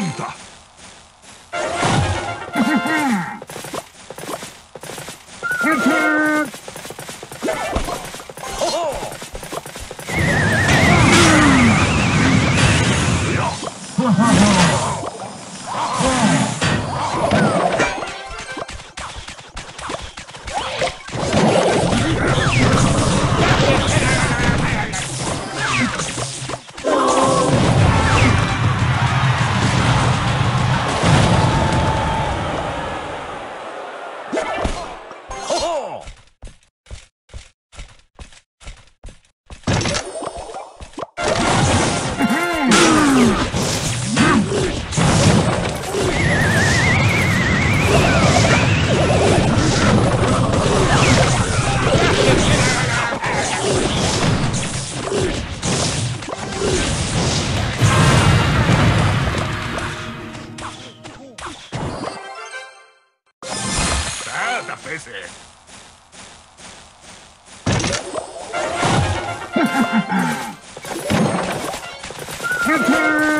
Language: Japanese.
うんださあ Kepler!